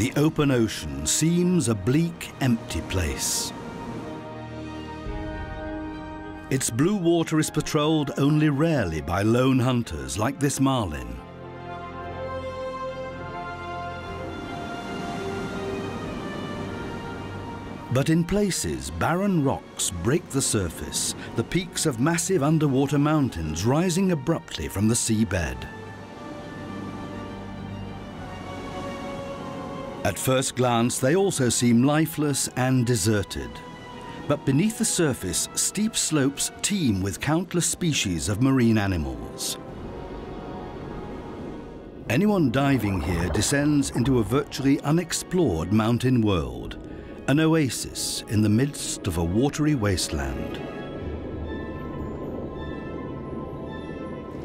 The open ocean seems a bleak, empty place. Its blue water is patrolled only rarely by lone hunters like this marlin. But in places, barren rocks break the surface, the peaks of massive underwater mountains rising abruptly from the seabed. At first glance, they also seem lifeless and deserted. But beneath the surface, steep slopes teem with countless species of marine animals. Anyone diving here descends into a virtually unexplored mountain world, an oasis in the midst of a watery wasteland.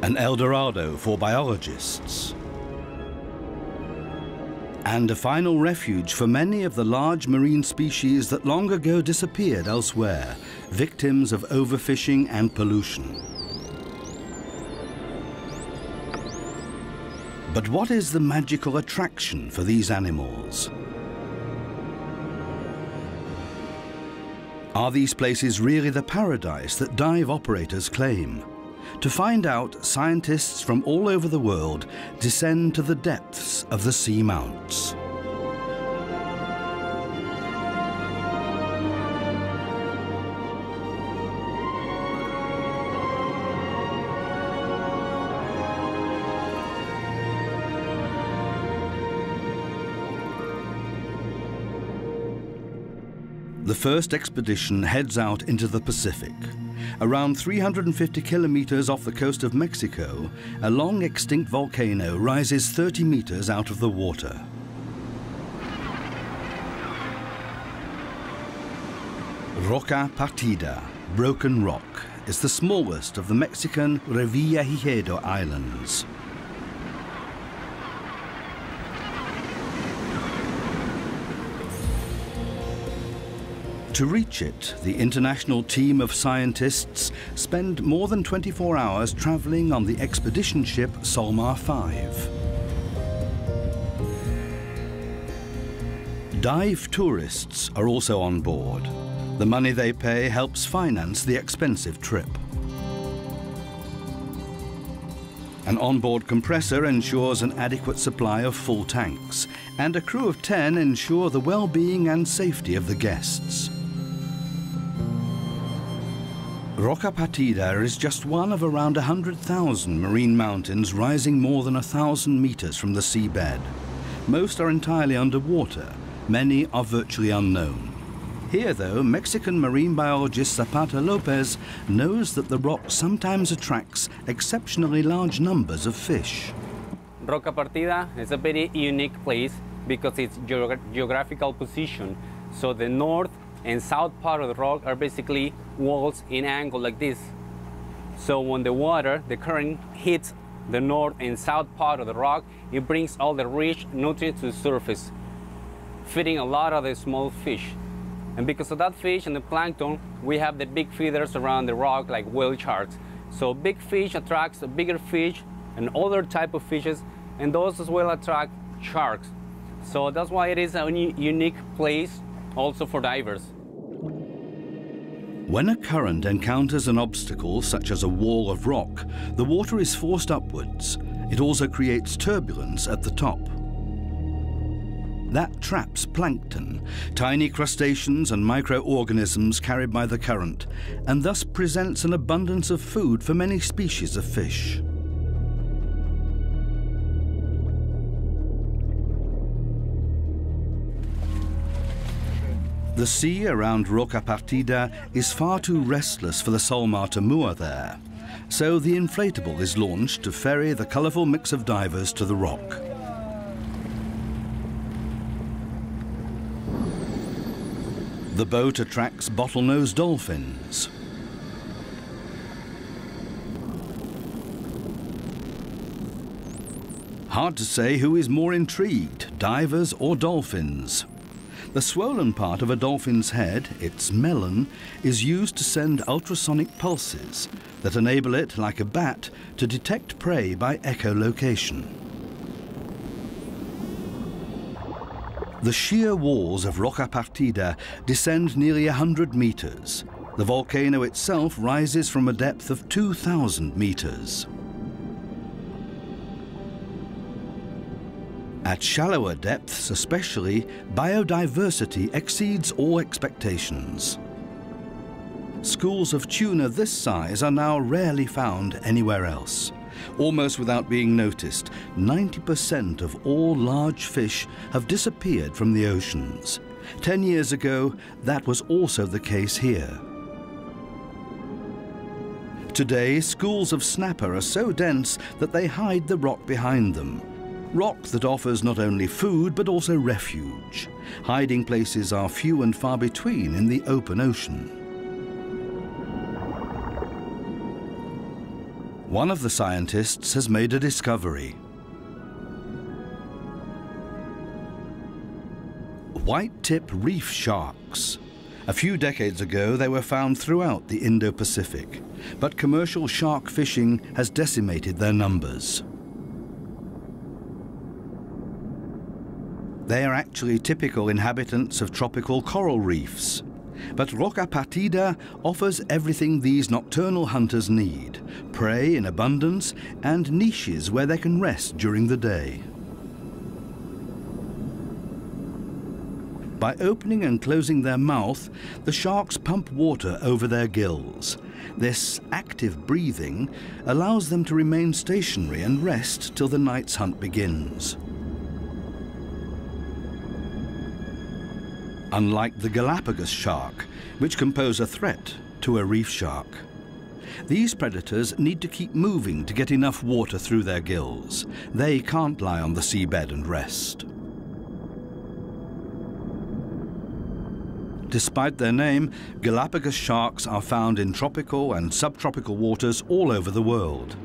An El Dorado for biologists. And a final refuge for many of the large marine species that long ago disappeared elsewhere, victims of overfishing and pollution. But what is the magical attraction for these animals? Are these places really the paradise that dive operators claim? To find out, scientists from all over the world descend to the depths of the sea mounts. The first expedition heads out into the Pacific. Around 350 kilometers off the coast of Mexico, a long extinct volcano rises 30 meters out of the water. Roca Partida, Broken Rock, is the smallest of the Mexican Revillagigedo Islands. To reach it, the international team of scientists spend more than 24 hours traveling on the expedition ship Solmar 5. Dive tourists are also on board. The money they pay helps finance the expensive trip. An onboard compressor ensures an adequate supply of full tanks, and a crew of 10 ensure the well-being and safety of the guests. Roca Partida is just one of around 100,000 marine mountains rising more than a thousand meters from the seabed. Most are entirely underwater, many are virtually unknown. Here, though, Mexican marine biologist Zapata Lopez knows that the rock sometimes attracts exceptionally large numbers of fish. Roca Partida is a very unique place because its geog geographical position. So the north and south part of the rock are basically walls in angle like this. So when the water, the current hits the north and south part of the rock, it brings all the rich nutrients to the surface, feeding a lot of the small fish. And because of that fish and the plankton, we have the big feeders around the rock like whale sharks. So big fish attracts bigger fish and other type of fishes, and those as well attract sharks. So that's why it is a unique place also for divers. When a current encounters an obstacle, such as a wall of rock, the water is forced upwards. It also creates turbulence at the top. That traps plankton, tiny crustaceans and microorganisms carried by the current, and thus presents an abundance of food for many species of fish. The sea around Roca Partida is far too restless for the Solmar to moor there, so the inflatable is launched to ferry the colourful mix of divers to the rock. The boat attracts bottlenose dolphins. Hard to say who is more intrigued, divers or dolphins. The swollen part of a dolphin's head, its melon, is used to send ultrasonic pulses that enable it, like a bat, to detect prey by echolocation. The sheer walls of Roca Partida descend nearly 100 meters. The volcano itself rises from a depth of 2,000 meters. At shallower depths especially, biodiversity exceeds all expectations. Schools of tuna this size are now rarely found anywhere else. Almost without being noticed, 90% of all large fish have disappeared from the oceans. Ten years ago, that was also the case here. Today, schools of snapper are so dense that they hide the rock behind them. Rock that offers not only food but also refuge. Hiding places are few and far between in the open ocean. One of the scientists has made a discovery. White-tip reef sharks. A few decades ago, they were found throughout the Indo-Pacific, but commercial shark fishing has decimated their numbers. They are actually typical inhabitants of tropical coral reefs, but Roca Partida offers everything these nocturnal hunters need, prey in abundance and niches where they can rest during the day. By opening and closing their mouth, the sharks pump water over their gills. This active breathing allows them to remain stationary and rest till the night's hunt begins. Unlike the Galapagos shark, which can pose a threat to a reef shark. These predators need to keep moving to get enough water through their gills. They can't lie on the seabed and rest. Despite their name, Galapagos sharks are found in tropical and subtropical waters all over the world.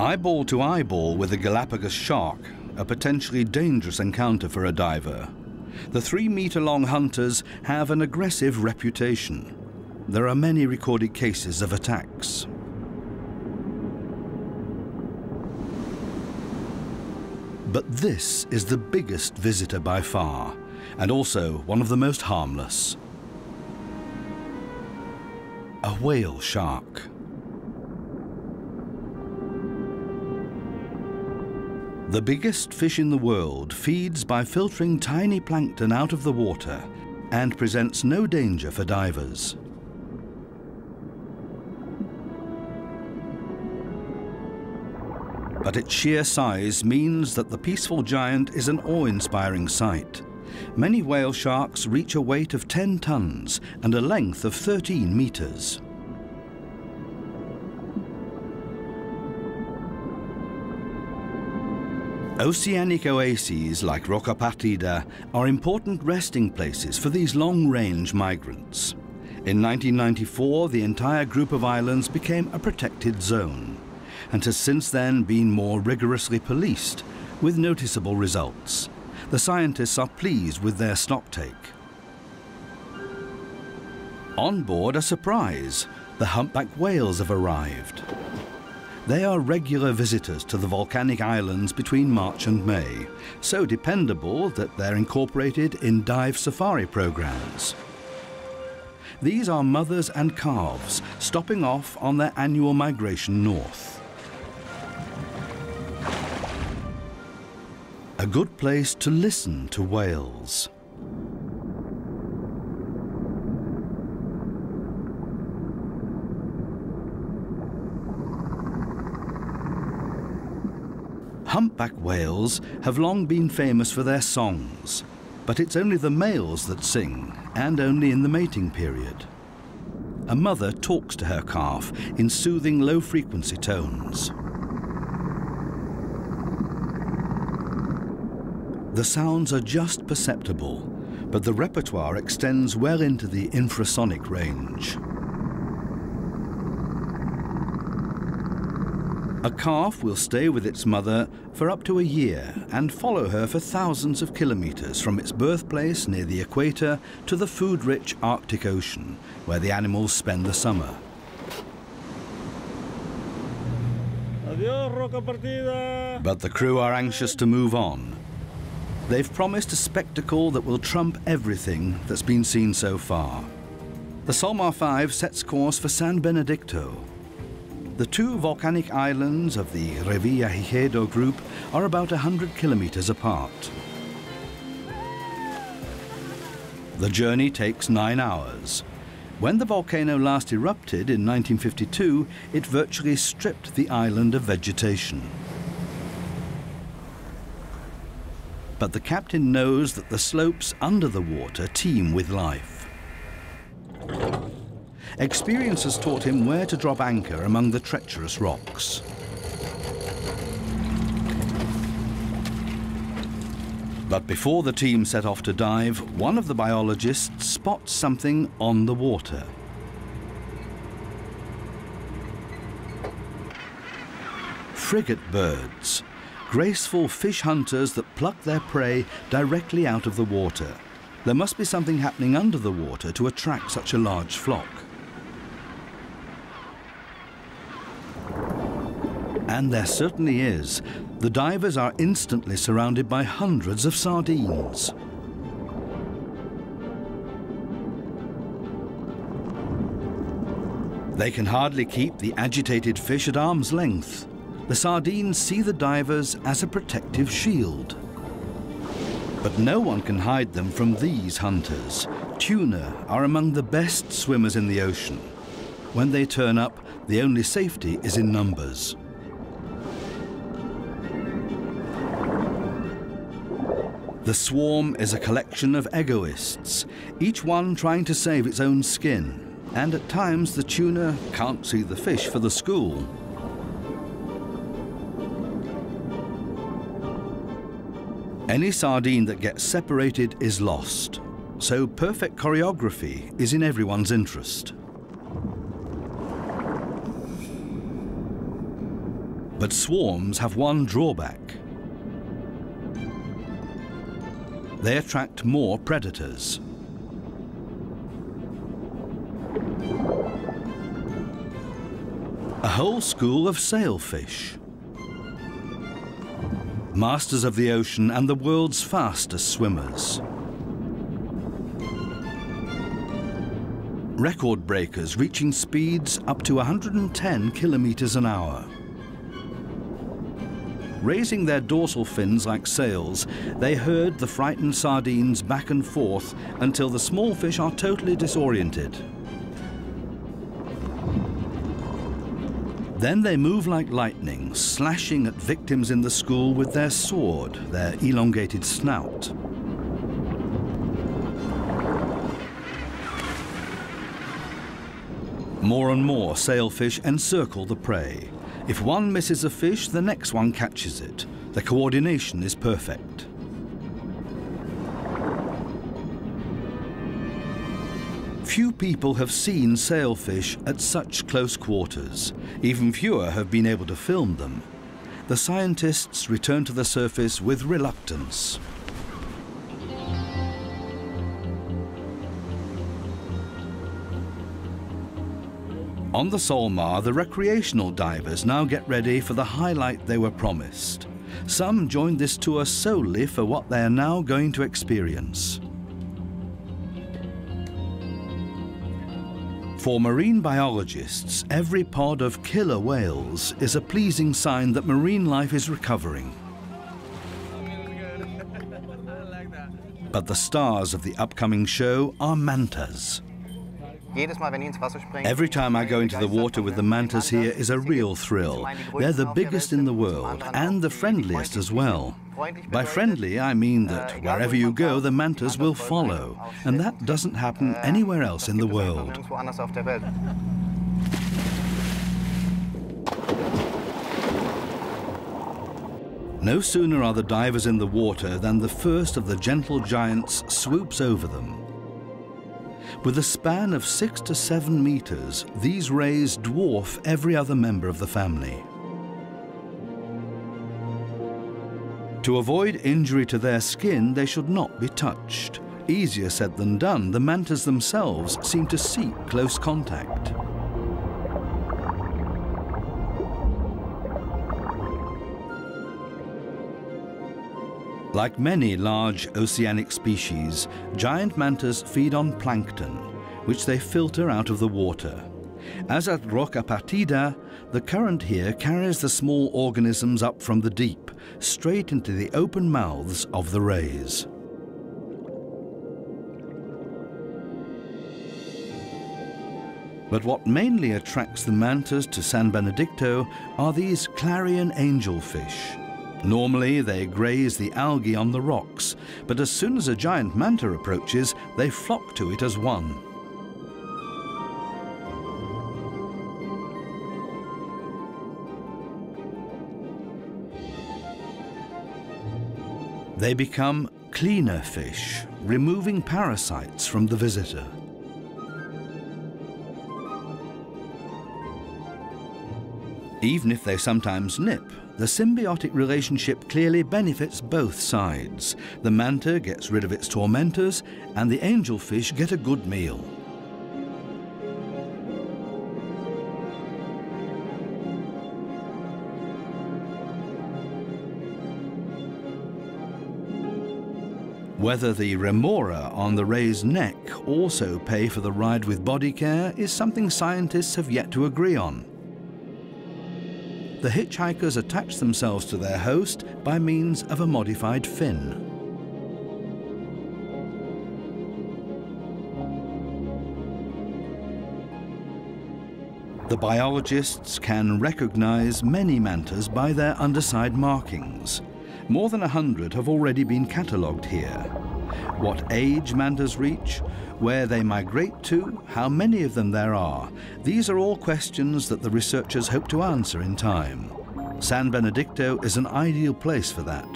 Eyeball to eyeball with a Galapagos shark, a potentially dangerous encounter for a diver. The three-meter-long hunters have an aggressive reputation. There are many recorded cases of attacks. But this is the biggest visitor by far, and also one of the most harmless. A whale shark. The biggest fish in the world feeds by filtering tiny plankton out of the water and presents no danger for divers. But its sheer size means that the peaceful giant is an awe-inspiring sight. Many whale sharks reach a weight of 10 tons and a length of 13 meters. Oceanic oases like Roca Partida are important resting places for these long-range migrants. In 1994, the entire group of islands became a protected zone and has since then been more rigorously policed with noticeable results. The scientists are pleased with their stocktake. On board a surprise, the humpback whales have arrived. They are regular visitors to the volcanic islands between March and May, so dependable that they're incorporated in dive safari programs. These are mothers and calves stopping off on their annual migration north. A good place to listen to whales. Humpback whales have long been famous for their songs, but it's only the males that sing, and only in the mating period. A mother talks to her calf in soothing low-frequency tones. The sounds are just perceptible, but the repertoire extends well into the infrasonic range. A calf will stay with its mother for up to a year and follow her for thousands of kilometers from its birthplace near the equator to the food-rich Arctic Ocean, where the animals spend the summer. But the crew are anxious to move on. They've promised a spectacle that will trump everything that's been seen so far. The Solmar 5 sets course for San Benedicto. The two volcanic islands of the Revilla Revillagigedo group are about 100 kilometers apart. The journey takes nine hours. When the volcano last erupted in 1952, it virtually stripped the island of vegetation. But the captain knows that the slopes under the water teem with life. Experience has taught him where to drop anchor among the treacherous rocks. But before the team set off to dive, one of the biologists spots something on the water. Frigate birds, graceful fish hunters that pluck their prey directly out of the water. There must be something happening under the water to attract such a large flock. And there certainly is. The divers are instantly surrounded by hundreds of sardines. They can hardly keep the agitated fish at arm's length. The sardines see the divers as a protective shield. But no one can hide them from these hunters. Tuna are among the best swimmers in the ocean. When they turn up, the only safety is in numbers. The swarm is a collection of egoists, each one trying to save its own skin. And at times the tuna can't see the fish for the school. Any sardine that gets separated is lost, so perfect choreography is in everyone's interest. But swarms have one drawback. They attract more predators. A whole school of sailfish masters of the ocean and the world's fastest swimmers. Record breakers reaching speeds up to 110 kilometers an hour. Raising their dorsal fins like sails, they herd the frightened sardines back and forth until the small fish are totally disoriented. Then they move like lightning, slashing at victims in the school with their sword, their elongated snout. More and more sailfish encircle the prey. If one misses a fish, the next one catches it. The coordination is perfect. Few people have seen sailfish at such close quarters. Even fewer have been able to film them. The scientists return to the surface with reluctance. On the Solmar, the recreational divers now get ready for the highlight they were promised. Some joined this tour solely for what they are now going to experience. For marine biologists, every pod of killer whales is a pleasing sign that marine life is recovering. But the stars of the upcoming show are mantas. Every time I go into the water with the mantas here is a real thrill. They're the biggest in the world and the friendliest as well. By friendly, I mean that wherever you go, the mantas will follow, and that doesn't happen anywhere else in the world. No sooner are the divers in the water than the first of the gentle giants swoops over them. With a span of six to seven meters, these rays dwarf every other member of the family. To avoid injury to their skin, they should not be touched. Easier said than done, the mantas themselves seem to seek close contact. Like many large oceanic species, giant mantas feed on plankton, which they filter out of the water. As at Roca Partida, the current here carries the small organisms up from the deep, straight into the open mouths of the rays. But what mainly attracts the mantas to San Benedicto are these clarion angelfish. Normally they graze the algae on the rocks, but as soon as a giant manta approaches, they flock to it as one. They become cleaner fish, removing parasites from the visitor. Even if they sometimes nip, the symbiotic relationship clearly benefits both sides. The manta gets rid of its tormentors, and the angelfish get a good meal. Whether the remora on the ray's neck also pay for the ride with body care is something scientists have yet to agree on the hitchhikers attach themselves to their host by means of a modified fin. The biologists can recognize many mantas by their underside markings. More than a hundred have already been catalogued here. What age mantas reach, where they migrate to, how many of them there are. These are all questions that the researchers hope to answer in time. San Benedicto is an ideal place for that.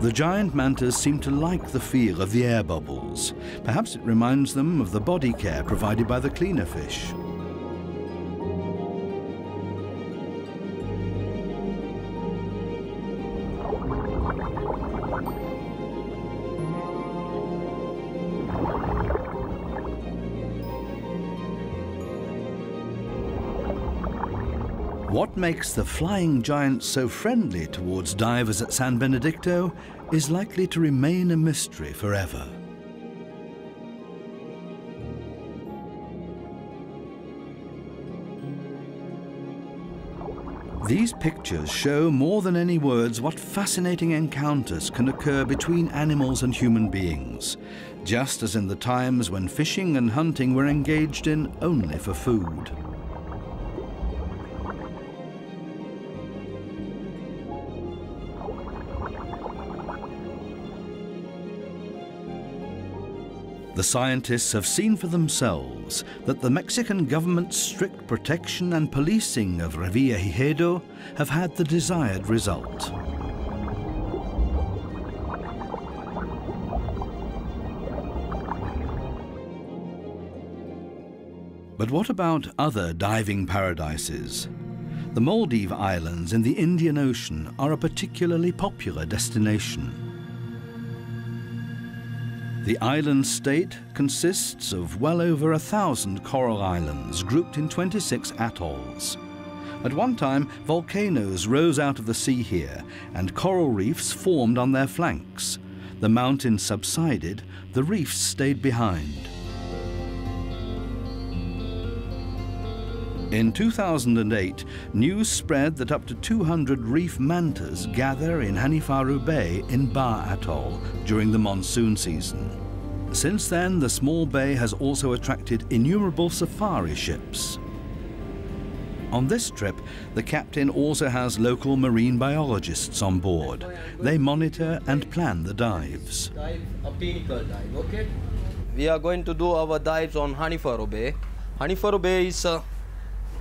The giant mantas seem to like the feel of the air bubbles. Perhaps it reminds them of the body care provided by the cleaner fish. What makes the flying giant so friendly towards divers at San Benedicto is likely to remain a mystery forever. These pictures show more than any words what fascinating encounters can occur between animals and human beings, just as in the times when fishing and hunting were engaged in only for food. The scientists have seen for themselves that the Mexican government's strict protection and policing of Revillagigedo have had the desired result. But what about other diving paradises? The Maldive Islands in the Indian Ocean are a particularly popular destination. The island state consists of well over a thousand coral islands grouped in 26 atolls. At one time, volcanoes rose out of the sea here and coral reefs formed on their flanks. The mountains subsided, the reefs stayed behind. In 2008, news spread that up to 200 reef mantas gather in Hanifaru Bay in Ba Atoll during the monsoon season. Since then, the small bay has also attracted innumerable safari ships. On this trip, the captain also has local marine biologists on board. They monitor and plan the dives. We are going to do our dives on Hanifaru Bay. Hanifaru Bay is a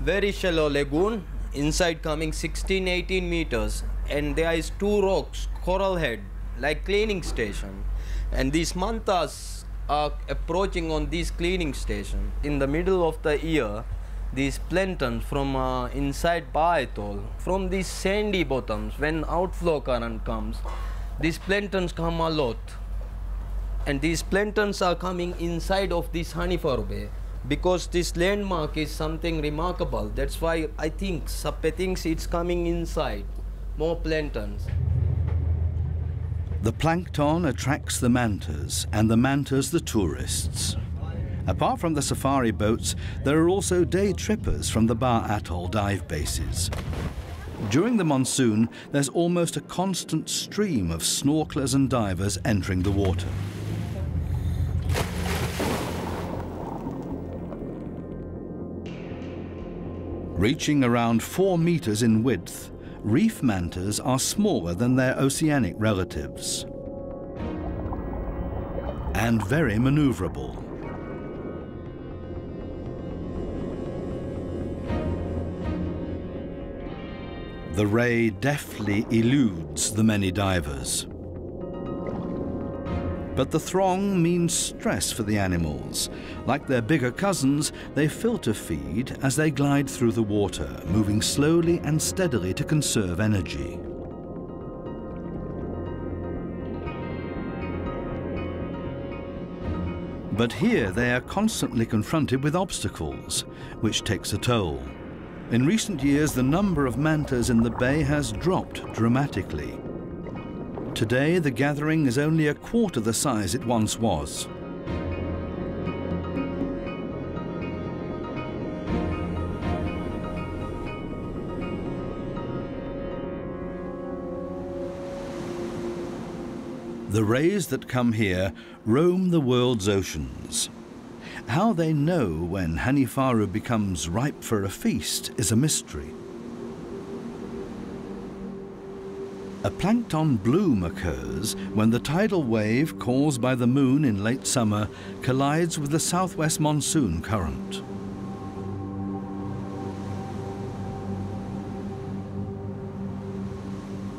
very shallow lagoon? Inside coming 16 18 meters. And there is two rocks coral head like cleaning station. And these mantas are approaching on this cleaning station. In the middle of the year these plankton from uh, inside Ba Atoll from these sandy bottoms when outflow current comes these planktons come a lot. And these planktons are coming inside of this Hanifaru Bay because this landmark is something remarkable. That's why I think Sappe thinks it's coming inside. More planktons. The plankton attracts the mantas and the mantas the tourists. Apart from the safari boats, there are also day trippers from the Ba Atoll dive bases. During the monsoon, there's almost a constant stream of snorkelers and divers entering the water. Reaching around four meters in width, reef mantas are smaller than their oceanic relatives and very maneuverable. The ray deftly eludes the many divers. But the throng means stress for the animals. Like their bigger cousins, they filter feed as they glide through the water, moving slowly and steadily to conserve energy. But here they are constantly confronted with obstacles, which takes a toll. In recent years, the number of mantas in the bay has dropped dramatically. Today, the gathering is only a quarter the size it once was. The rays that come here roam the world's oceans. How they know when Hanifaru becomes ripe for a feast is a mystery. A plankton bloom occurs when the tidal wave caused by the moon in late summer collides with the southwest monsoon current.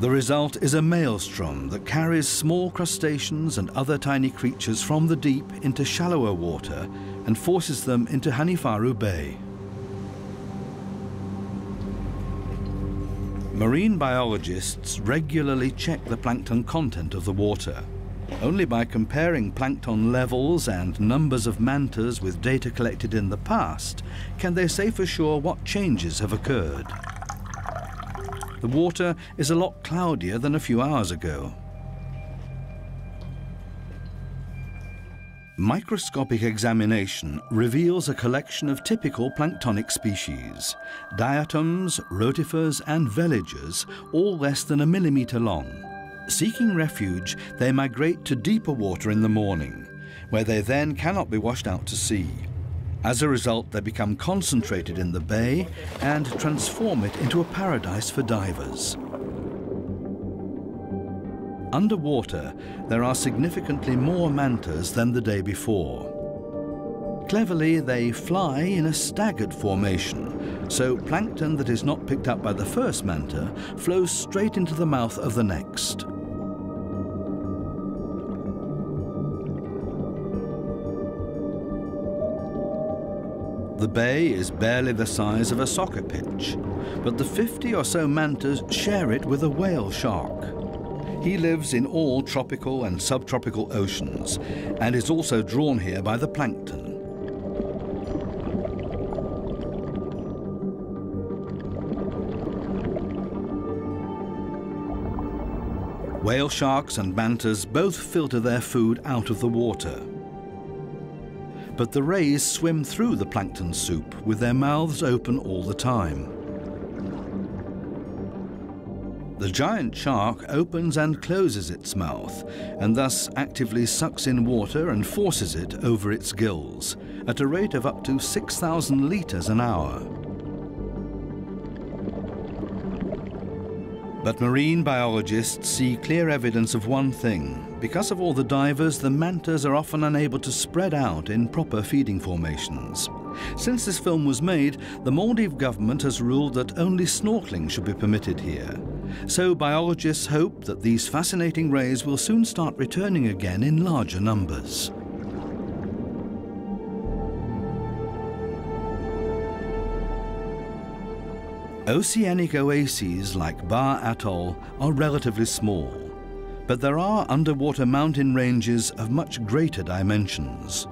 The result is a maelstrom that carries small crustaceans and other tiny creatures from the deep into shallower water and forces them into Hanifaru Bay. Marine biologists regularly check the plankton content of the water. Only by comparing plankton levels and numbers of mantas with data collected in the past can they say for sure what changes have occurred. The water is a lot cloudier than a few hours ago. Microscopic examination reveals a collection of typical planktonic species, diatoms, rotifers and veligers, all less than a millimetre long. Seeking refuge, they migrate to deeper water in the morning, where they then cannot be washed out to sea. As a result, they become concentrated in the bay and transform it into a paradise for divers. Underwater, there are significantly more mantas than the day before. Cleverly, they fly in a staggered formation, so plankton that is not picked up by the first manta flows straight into the mouth of the next. The bay is barely the size of a soccer pitch, but the 50 or so mantas share it with a whale shark. He lives in all tropical and subtropical oceans and is also drawn here by the plankton. Whale sharks and mantas both filter their food out of the water but the rays swim through the plankton soup with their mouths open all the time. The giant shark opens and closes its mouth and thus actively sucks in water and forces it over its gills at a rate of up to 6,000 litres an hour. But marine biologists see clear evidence of one thing. Because of all the divers, the mantas are often unable to spread out in proper feeding formations. Since this film was made, the Maldive government has ruled that only snorkeling should be permitted here. So biologists hope that these fascinating rays will soon start returning again in larger numbers. Oceanic oases like Ba Atoll are relatively small, but there are underwater mountain ranges of much greater dimensions.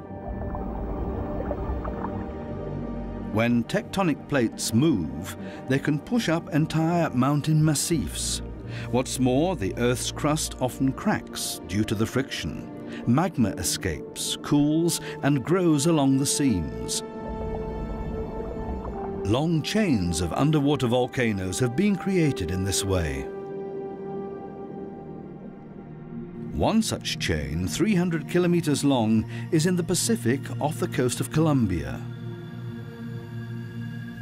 When tectonic plates move, they can push up entire mountain massifs. What's more, the Earth's crust often cracks due to the friction. Magma escapes, cools, and grows along the seams. Long chains of underwater volcanoes have been created in this way. One such chain, 300 kilometers long, is in the Pacific off the coast of Colombia.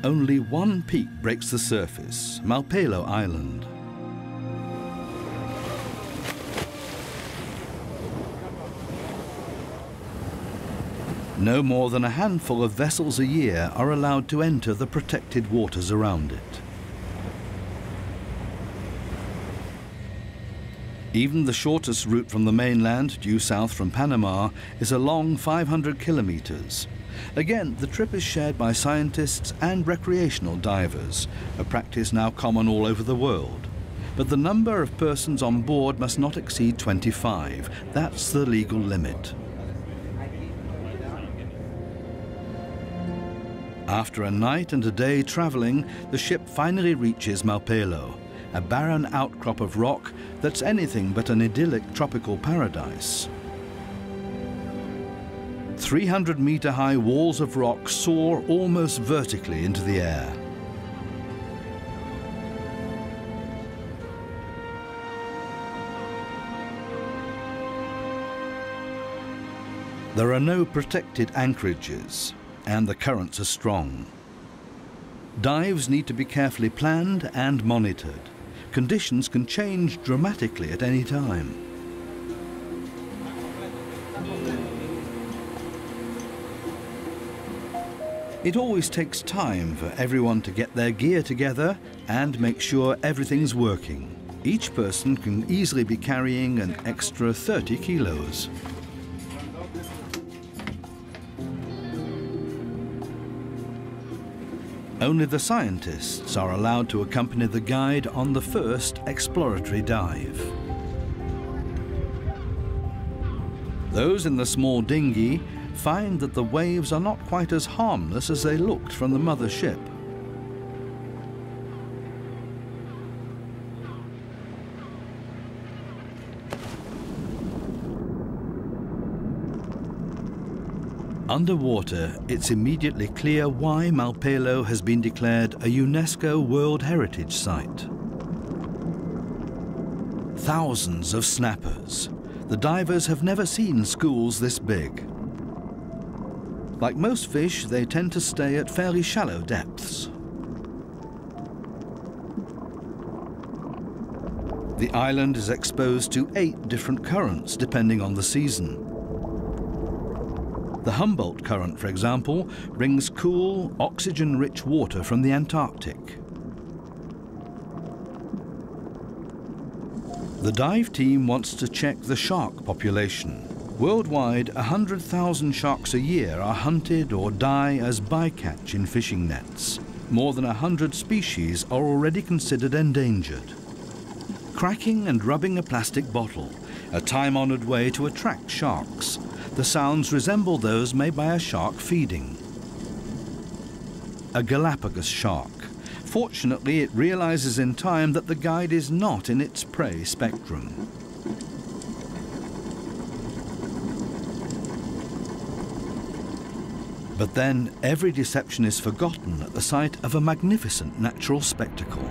Only one peak breaks the surface, Malpelo Island. No more than a handful of vessels a year are allowed to enter the protected waters around it. Even the shortest route from the mainland, due south from Panama, is a long 500 kilometers. Again, the trip is shared by scientists and recreational divers, a practice now common all over the world. But the number of persons on board must not exceed 25. That's the legal limit. After a night and a day travelling, the ship finally reaches Malpelo, a barren outcrop of rock that's anything but an idyllic tropical paradise. 300 metre high walls of rock soar almost vertically into the air. There are no protected anchorages, and the currents are strong. Dives need to be carefully planned and monitored. Conditions can change dramatically at any time. It always takes time for everyone to get their gear together and make sure everything's working. Each person can easily be carrying an extra 30 kilos. Only the scientists are allowed to accompany the guide on the first exploratory dive. Those in the small dinghy find that the waves are not quite as harmless as they looked from the mother ship. Underwater, it's immediately clear why Malpelo has been declared a UNESCO World Heritage Site. Thousands of snappers. The divers have never seen schools this big. Like most fish, they tend to stay at fairly shallow depths. The island is exposed to eight different currents depending on the season. The Humboldt Current, for example, brings cool, oxygen-rich water from the Antarctic. The dive team wants to check the shark population. Worldwide, 100,000 sharks a year are hunted or die as bycatch in fishing nets. More than 100 species are already considered endangered. Cracking and rubbing a plastic bottle, a time-honored way to attract sharks, the sounds resemble those made by a shark feeding. A Galapagos shark. Fortunately, it realizes in time that the guide is not in its prey spectrum. But then every deception is forgotten at the sight of a magnificent natural spectacle.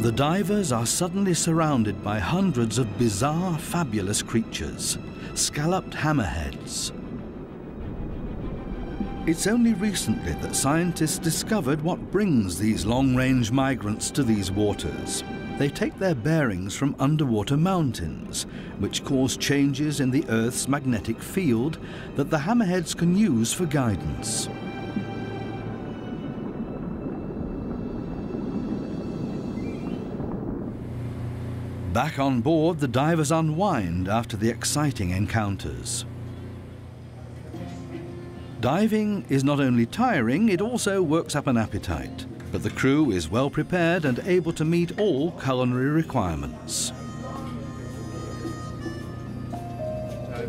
The divers are suddenly surrounded by hundreds of bizarre, fabulous creatures, scalloped hammerheads. It's only recently that scientists discovered what brings these long-range migrants to these waters. They take their bearings from underwater mountains, which cause changes in the Earth's magnetic field that the hammerheads can use for guidance. Back on board, the divers unwind after the exciting encounters. Diving is not only tiring, it also works up an appetite. But the crew is well prepared and able to meet all culinary requirements.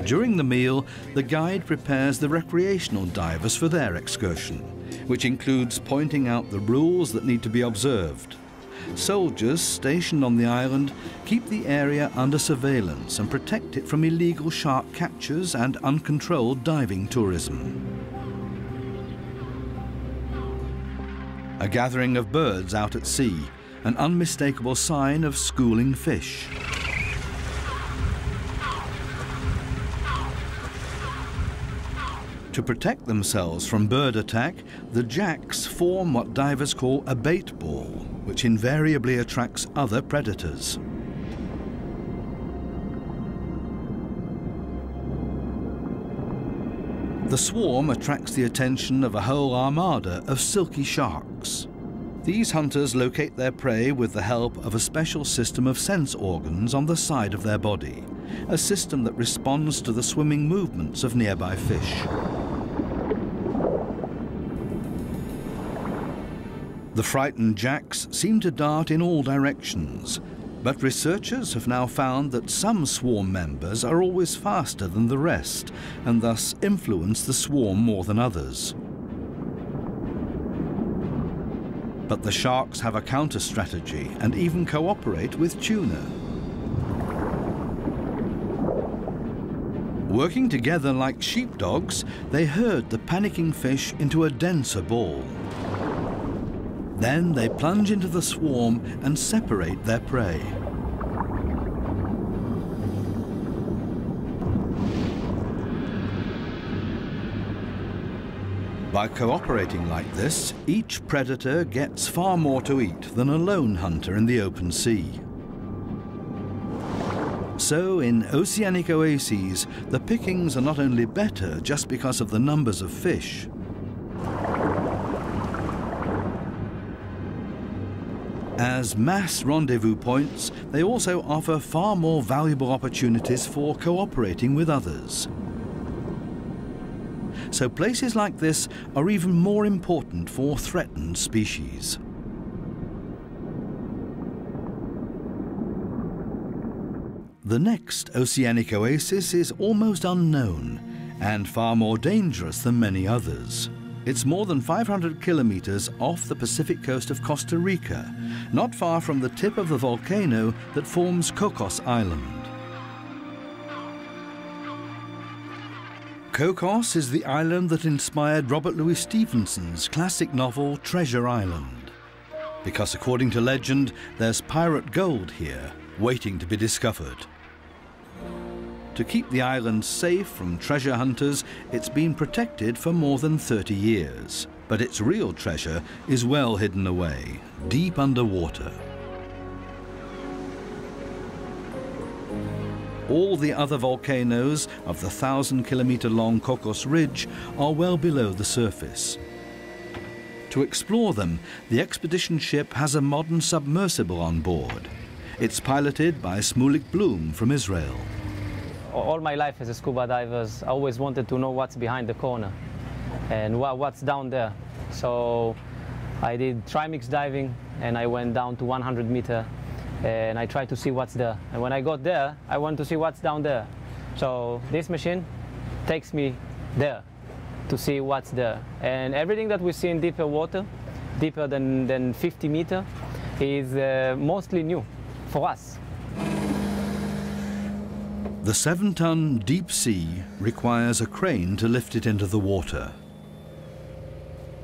During the meal, the guide prepares the recreational divers for their excursion, which includes pointing out the rules that need to be observed. Soldiers stationed on the island keep the area under surveillance and protect it from illegal shark captures and uncontrolled diving tourism. A gathering of birds out at sea, an unmistakable sign of schooling fish. To protect themselves from bird attack, the jacks form what divers call a bait ball, which invariably attracts other predators. The swarm attracts the attention of a whole armada of silky sharks. These hunters locate their prey with the help of a special system of sense organs on the side of their body, a system that responds to the swimming movements of nearby fish. The frightened jacks seem to dart in all directions, but researchers have now found that some swarm members are always faster than the rest and thus influence the swarm more than others. But the sharks have a counter strategy and even cooperate with tuna. Working together like sheepdogs, they herd the panicking fish into a denser ball. Then they plunge into the swarm and separate their prey. By cooperating like this, each predator gets far more to eat than a lone hunter in the open sea. So, in oceanic oases, the pickings are not only better just because of the numbers of fish, As mass rendezvous points, they also offer far more valuable opportunities for cooperating with others. So places like this are even more important for threatened species. The next oceanic oasis is almost unknown and far more dangerous than many others. It's more than 500 kilometers off the Pacific coast of Costa Rica, not far from the tip of the volcano that forms Cocos Island. Cocos is the island that inspired Robert Louis Stevenson's classic novel Treasure Island. Because according to legend, there's pirate gold here, waiting to be discovered. To keep the island safe from treasure hunters, it's been protected for more than 30 years. But its real treasure is well hidden away, deep underwater. All the other volcanoes of the thousand kilometer long Cocos Ridge are well below the surface. To explore them, the expedition ship has a modern submersible on board. It's piloted by Shmulik Blum from Israel all my life as a scuba diver, I always wanted to know what's behind the corner and what, what's down there. So I did trimix diving and I went down to 100 meter and I tried to see what's there. And when I got there, I wanted to see what's down there. So this machine takes me there to see what's there. And everything that we see in deeper water, deeper than, than 50 meter, is uh, mostly new for us. The seven-ton DeepSee requires a crane to lift it into the water.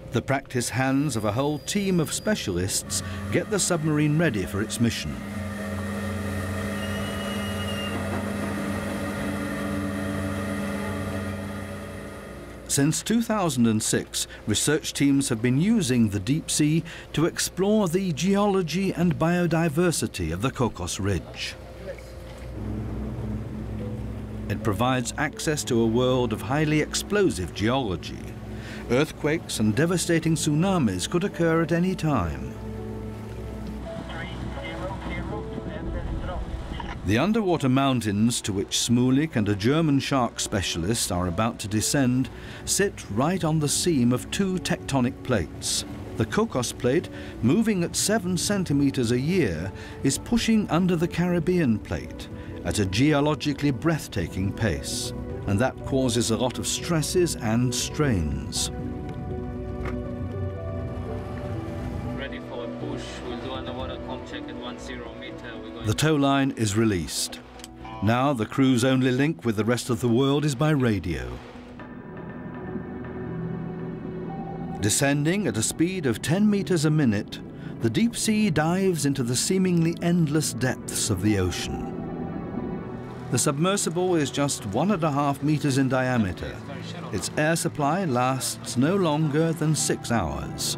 The practice hands of a whole team of specialists get the submarine ready for its mission. Since 2006, research teams have been using the DeepSee to explore the geology and biodiversity of the Cocos Ridge. It provides access to a world of highly explosive geology. Earthquakes and devastating tsunamis could occur at any time. The underwater mountains to which Shmulik and a German shark specialist are about to descend sit right on the seam of two tectonic plates. The Cocos Plate, moving at 7 centimeters a year, is pushing under the Caribbean Plate at a geologically breathtaking pace, and that causes a lot of stresses and strains. Ready for a push. We'll do underwater com check at 10 meter. The tow line is released. Now the crew's only link with the rest of the world is by radio. Descending at a speed of 10 meters a minute, the DeepSee dives into the seemingly endless depths of the ocean. The submersible is just one and a half meters in diameter. Its air supply lasts no longer than six hours.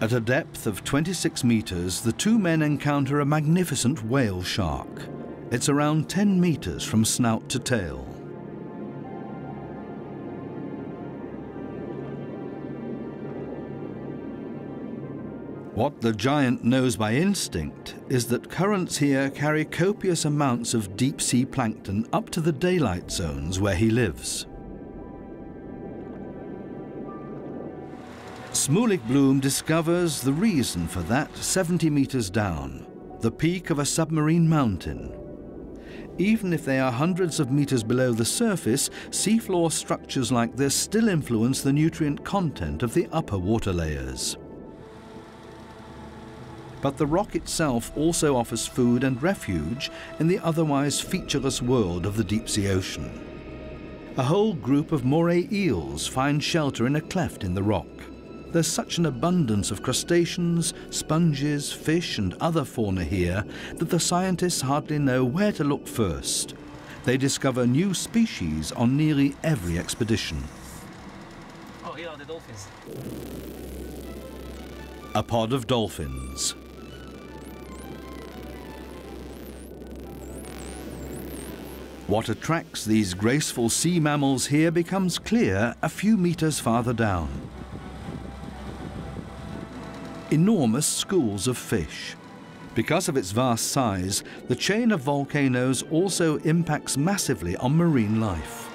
At a depth of 26 meters, the two men encounter a magnificent whale shark. It's around 10 meters from snout to tail. What the giant knows by instinct is that currents here carry copious amounts of deep sea plankton up to the daylight zones where he lives. Shmulik Blum discovers the reason for that 70 meters down, the peak of a submarine mountain. Even if they are hundreds of meters below the surface, seafloor structures like this still influence the nutrient content of the upper water layers. But the rock itself also offers food and refuge in the otherwise featureless world of the deep sea ocean. A whole group of moray eels find shelter in a cleft in the rock. There's such an abundance of crustaceans, sponges, fish and other fauna here that the scientists hardly know where to look first. They discover new species on nearly every expedition. Oh, here are the dolphins. A pod of dolphins. What attracts these graceful sea mammals here becomes clear a few meters farther down. Enormous schools of fish. Because of its vast size, the chain of volcanoes also impacts massively on marine life.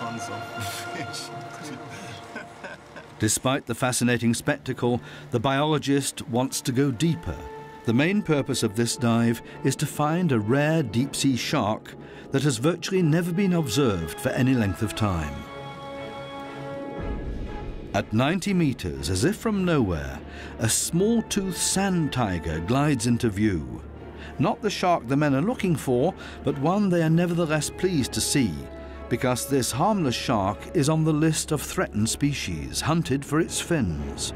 Tons of fish. Despite the fascinating spectacle, the biologist wants to go deeper. The main purpose of this dive is to find a rare deep sea shark that has virtually never been observed for any length of time. At 90 meters, as if from nowhere, a small-toothed sand tiger glides into view. Not the shark the men are looking for, but one they are nevertheless pleased to see, because this harmless shark is on the list of threatened species, hunted for its fins.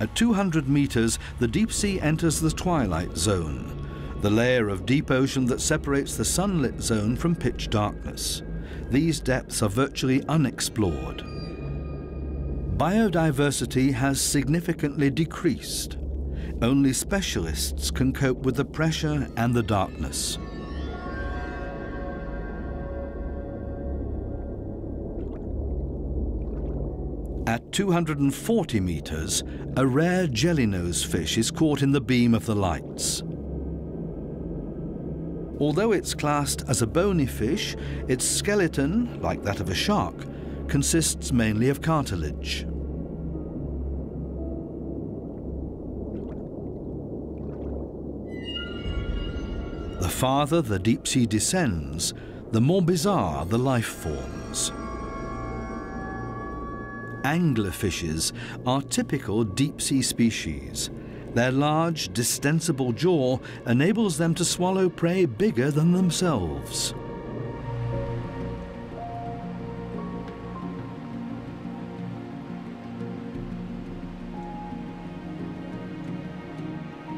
At 200 meters, the DeepSee enters the twilight zone, the layer of deep ocean that separates the sunlit zone from pitch darkness. These depths are virtually unexplored. Biodiversity has significantly decreased. Only specialists can cope with the pressure and the darkness. At 240 meters, a rare jellynose fish is caught in the beam of the lights. Although it's classed as a bony fish, its skeleton, like that of a shark, consists mainly of cartilage. The farther the DeepSee descends, the more bizarre the life forms. Anglerfishes are typical deep sea species. Their large, distensible jaw enables them to swallow prey bigger than themselves.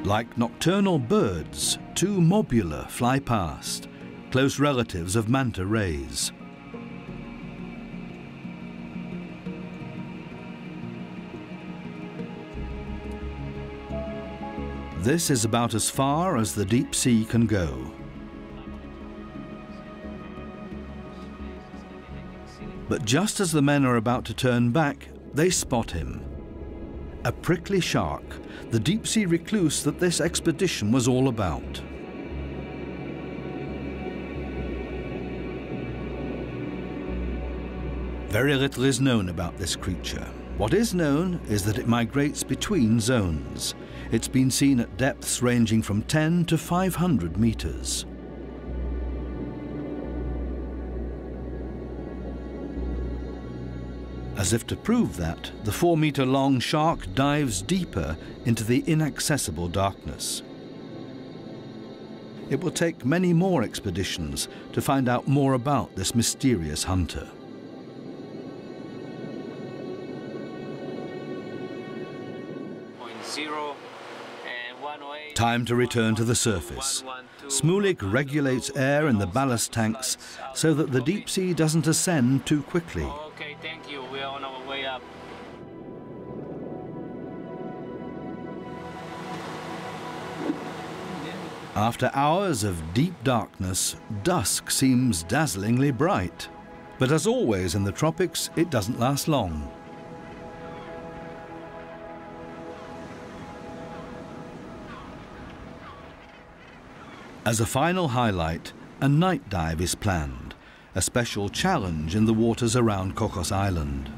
Like nocturnal birds, two mobula fly past, close relatives of manta rays. This is about as far as the DeepSee can go. But just as the men are about to turn back, they spot him. A prickly shark, the deep sea recluse that this expedition was all about. Very little is known about this creature. What is known is that it migrates between zones. It's been seen at depths ranging from 10 to 500 meters. As if to prove that, the four meter long shark dives deeper into the inaccessible darkness. It will take many more expeditions to find out more about this mysterious hunter. Time to return to the surface. Shmulik regulates air in the ballast tanks so that the DeepSee doesn't ascend too quickly. Okay, thank you. We are on our way up. After hours of deep darkness, dusk seems dazzlingly bright. But as always in the tropics, it doesn't last long. As a final highlight, a night dive is planned, a special challenge in the waters around Cocos Island.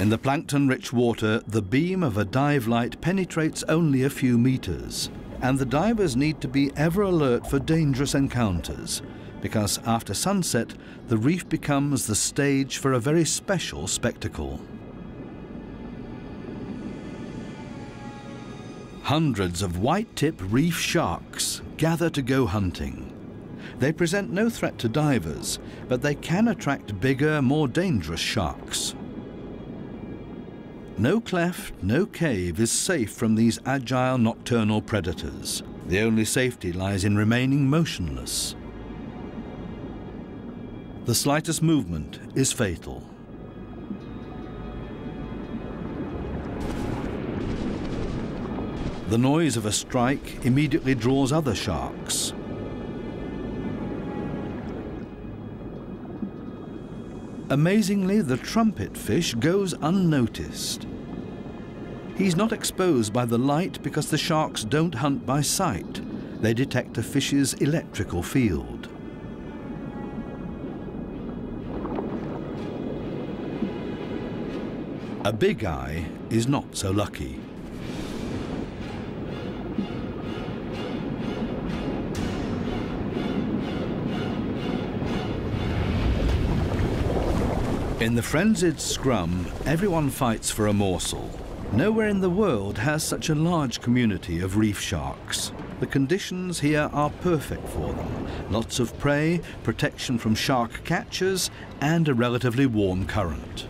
In the plankton-rich water, the beam of a dive light penetrates only a few meters, and the divers need to be ever alert for dangerous encounters, because after sunset, the reef becomes the stage for a very special spectacle. Hundreds of white-tip reef sharks gather to go hunting. They present no threat to divers, but they can attract bigger, more dangerous sharks. No cleft, no cave is safe from these agile nocturnal predators. The only safety lies in remaining motionless. The slightest movement is fatal. The noise of a strike immediately draws other sharks. Amazingly, the trumpet fish goes unnoticed. He's not exposed by the light because the sharks don't hunt by sight. They detect a fish's electrical field. A big eye is not so lucky. In the frenzied scrum, everyone fights for a morsel. Nowhere in the world has such a large community of reef sharks. The conditions here are perfect for them. Lots of prey, protection from shark catchers, and a relatively warm current.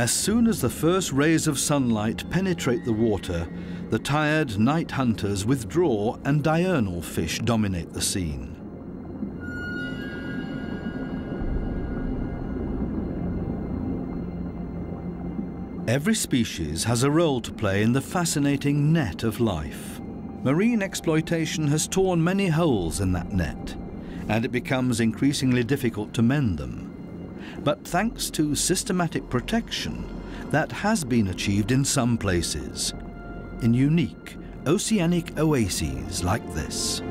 As soon as the first rays of sunlight penetrate the water, the tired night hunters withdraw and diurnal fish dominate the scene. Every species has a role to play in the fascinating net of life. Marine exploitation has torn many holes in that net, and it becomes increasingly difficult to mend them. But thanks to systematic protection, that has been achieved in some places, in unique oceanic oases like this.